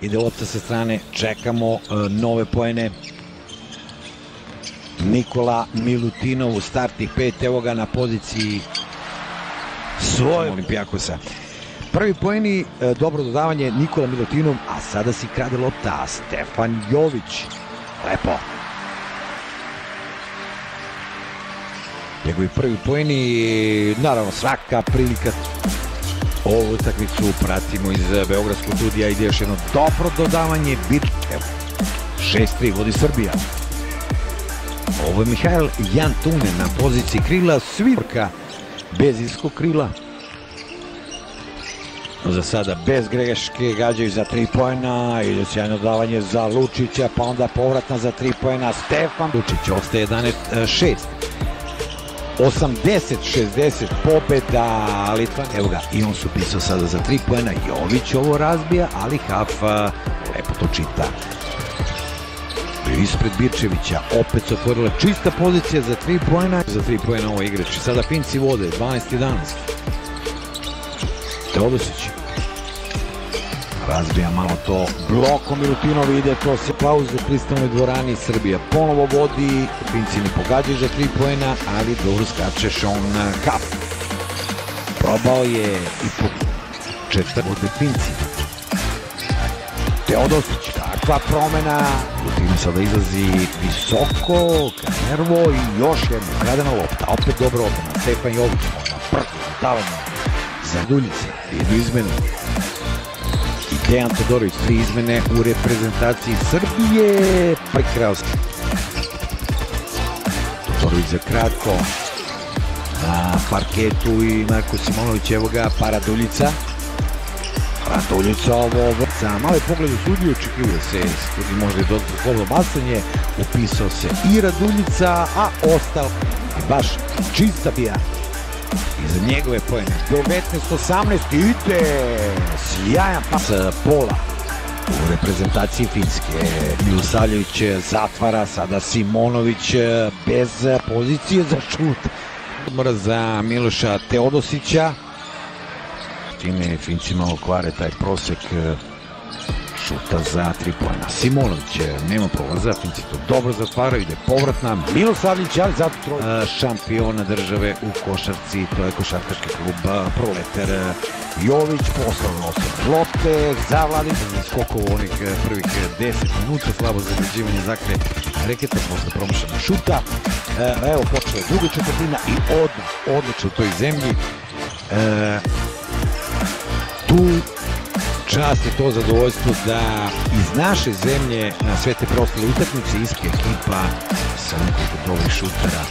Ide lopta sa strane, čekamo e, nove poene. Nikola Milutinov u startih pet, evo ga na poziciji svoje Olimpijakosa. Prvi poeni, e, dobro dodavanje Nikola Milutinov, a sada si krade lopta Stefan Jović. Lepo. Njegovi prvi poeni, naravno svaka prilika Ovu utakmicu pratimo iz Beogradskog studija, ide još jedno dobro dodavanje, bit, evo, 6-3 vodi Srbija. Ovo je Mihajl Jantune na poziciji krila, svirka bez iskog krila. Za sada bez greške gađaju za 3 pojena, ide sjajno dodavanje za Lučića, pa onda povratna za 3 pojena Stefan Lučić, ostaje 11-6. 80-60 pobeda Litva. Evo ga, i on su pisao sada za 3 pojena. Jović ovo razbija, ali Hafa lepo to čita. Ispred Birčevića, opet se otvorila čista pozicija za 3 pojena. Za 3 pojena ovo igrač. Sada Finci vode, 12-11. Teodosić. Razbija malo to. Blokom Milutinovi ide to se pauzu u kristalnoj dvorani. Srbija ponovo vodi. Finci ne pogađaju za tri poena ali dobro skače Sean Kap probao je i po četvr vode Finci. Teodosić kakva promena. Milutino sada izlazi visoko Nervo i još jedna kradena lopta. Opet dobro obrana Stefan Jović na prvi davanje za Duljice izmenu Dejan Todorović, tri izmene u reprezentaciji Srbije. Prekrao se. Todorović za kratko. Na parketu i Marko Simonović, evo ga, Paraduljica. Paraduljica ovo, sa male pogled u sudiju, očekivuje se studi možda i dodatno kolo bacanje. Upisao se i Raduljica, a ostao baš čista bija iza njegove pojene. 19-18 ide sjajan pas pola u reprezentaciji Finske. Milosavljević zatvara, sada Simonović bez pozicije za šut. Odmora za Miloša Teodosića. Time Finci malo kvare taj prosek šuta za tri pojena. Simonović nema prolaza, Finci to dobro zatvaraju, ide povratna. Milosavljić, ali zato troj. Šampiona države u košarci, to je košarkaški klub Proleter. Jović poslovno se lopte za Vladin. Skokovo onih prvih 10 minuta, slabo zagrađivanje zakre reketa, posle promašana šuta. Evo, počela je druga četvrtina i odmah, odlično u toj zemlji. Tu čast je to zadovoljstvo da iz naše zemlje na sve te prostale utakmice ispije ekipa sa nekoliko dobrih šutera.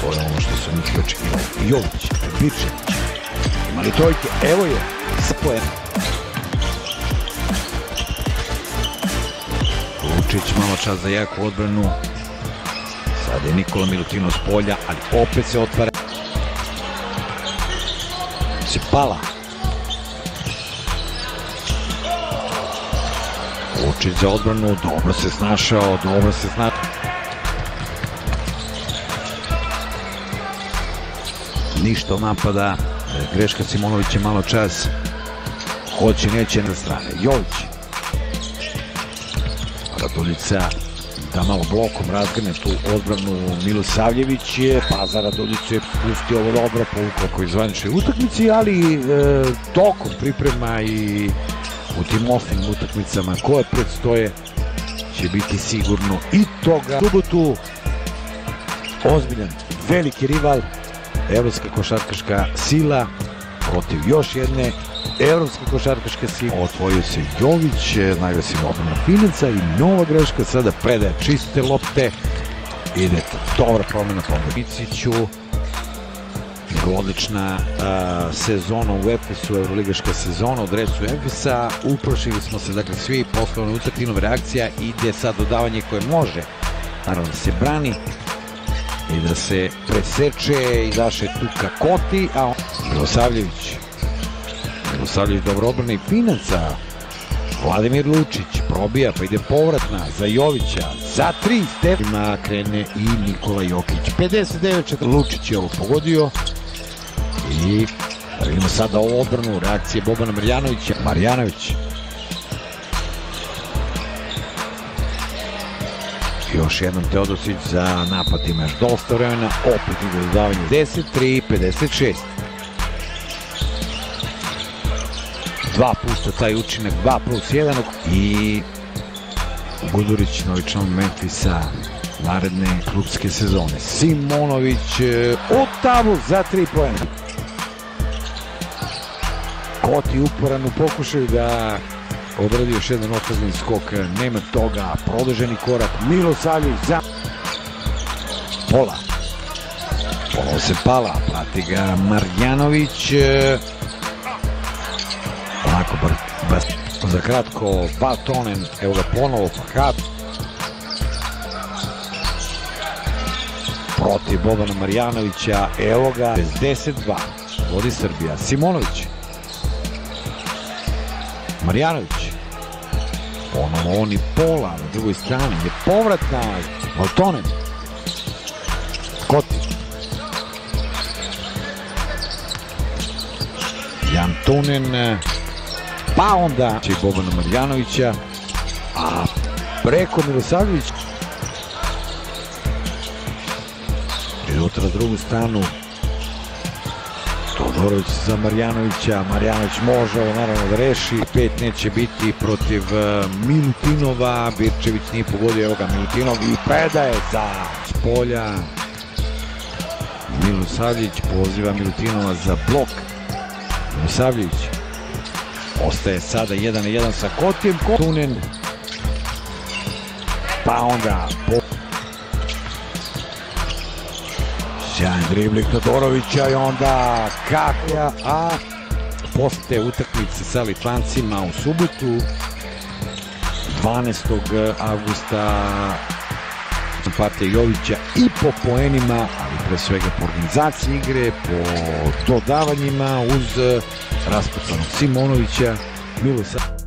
To je ono što su njih očekivali. Jović, Birčević, imali trojke, evo je, spojen. Lučić malo čas za jaku odbranu. Sada je Nikola Milutino s polja, ali opet se otvara. Se pala. Vučić za odbranu, dobro se snašao, dobro se snašao. Ništa od napada, greška Simonović je malo čas, hoće, neće na strane. Jović. Raduljica da malo blokom razgrne tu odbranu Milosavljević je, pa za Raduljicu je pustio ovo dobro povukao koji zvaničnoj utakmici, ali e, tokom priprema i u tim ofnim utakmicama koje predstoje će biti sigurno i toga. Subotu ozbiljan, veliki rival, evropska košarkaška sila protiv još jedne evropske košarkaške sile. Otvojio se Jović, najvesim odmana Finaca i nova greška, sada predaje čiste lopte. Ide dobra promjena po Biciću odlična sezona u Efesu, Euroligaška sezona od Resu Efesa. Uprošili smo se, dakle, svi poslovne utaktinove reakcija. Ide sad dodavanje koje može, naravno, da se brani i da se preseče i daše Tuka Koti, a on... Milosavljević. Milosavljević dobro i Finaca. Vladimir Lučić probija pa ide povratna za Jovića za tri Stefima krene i Nikola Jokić 59 Lučić je ovo pogodio i vidimo sada ovu obranu reakcije Bobana Marjanovića Marjanović Još jednom Teodosić za napad ima još dosta vremena, opet ide dodavanje 10-3, 56. Dva puta taj učinak, 2 plus 1 i Gudurić, novi član Memphisa, naredne klubske sezone. Simonović u tabu za 3 pojena. Koti uporan u pokušaju da odradi još jedan ofazni skok, nema toga, produženi korak, Milo Saljić za pola. Ponovo se pala, prati ga Marjanović. Onako, bas, za kratko, Batonen, evo ga ponovo, Fahat. Protiv Bobana Marjanovića, evo ga, 10-2, vodi Srbija. Simonović. Marjanović. Ponovo on i pola na drugoj strani. Je povratna Valtonen. Koti. Jan Tunen. Pa onda će Bobana Marjanovića. A preko Milosavljević. Idutra na drugu stranu Todorović za Marjanovića, Marjanović može ovo naravno da reši, pet neće biti protiv Milutinova, Birčević nije pogodio, evo ga Milutinov i predaje za spolja. Milosavljić poziva Milutinova za blok. Milosavljić ostaje sada 1 na 1 sa Kotijem, Tunen, pa onda Sjajan driblik Todorovića i onda Kakja, a posle utakmice sa Litvancima u subotu 12. augusta partija Jovića i po poenima, ali pre svega po organizaciji igre, po dodavanjima uz raspucanog Simonovića, Milosa.